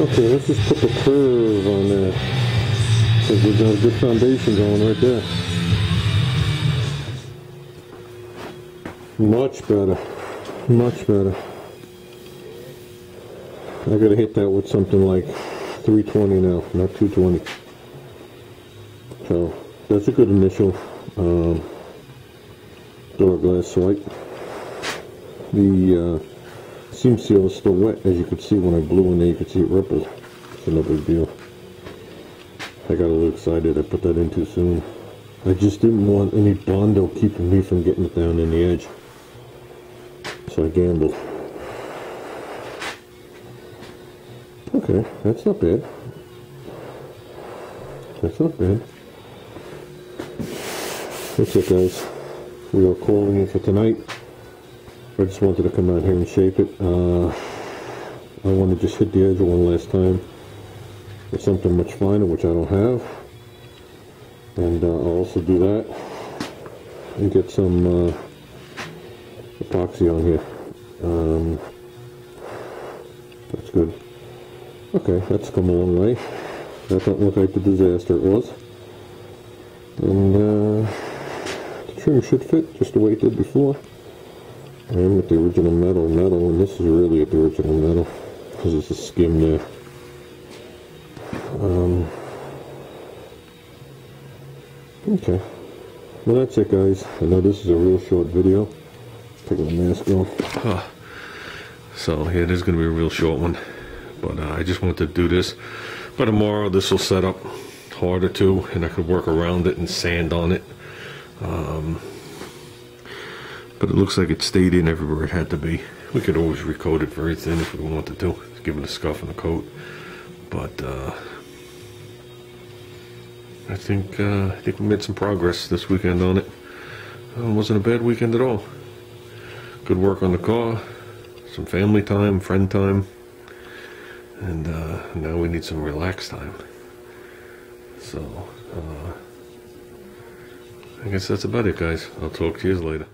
Okay, let's just put the curve on there. Because we've got a good foundation going right there. Much better. Much better. I gotta hit that with something like 320 now, not 220. So, that's a good initial um, door glass swipe. The uh, seam seal is still wet, as you could see when I blew in there, you could see it rippled. It's no big deal. I got a little excited, I put that in too soon. I just didn't want any Bondo keeping me from getting it down in the edge. So I gambled. Okay, that's not bad. That's not bad. That's it guys. We are calling it for tonight. I just wanted to come out here and shape it. Uh, I want to just hit the edge one last time with something much finer, which I don't have. And uh, I'll also do that and get some uh, epoxy on here. Um, that's good. Okay, that's come a long way. That don't look like the disaster it was. And uh, the trim should fit just the way it did before. I am with the original metal metal, and this is really at the original metal because it's a skim there. Um, okay. Well, that's it, guys. I know this is a real short video. Taking the mask off. So, yeah, it is going to be a real short one. But uh, I just wanted to do this. But tomorrow, this will set up harder too, and I could work around it and sand on it. Um, but it looks like it stayed in everywhere it had to be. We could always recoat it very thin if we wanted to, give it a scuff and a coat. But uh, I think uh, I think we made some progress this weekend on it. Uh, it wasn't a bad weekend at all. Good work on the car, some family time, friend time, and uh, now we need some relaxed time. So uh, I guess that's about it, guys. I'll talk to you later.